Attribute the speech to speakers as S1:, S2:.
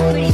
S1: pretty